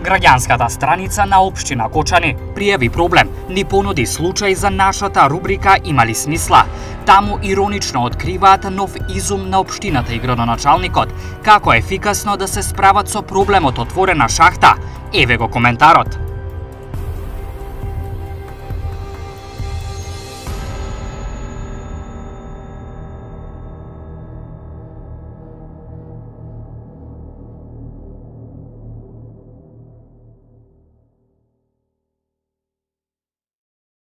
Граѓанската страница на Обштина Кочани пријави проблем, ни понуди случај за нашата рубрика Имали смисла. Таму иронично откриваат нов изум на Обштината и градоначалникот, како ефикасно да се справат со проблемот отворена шахта. Еве го коментарот.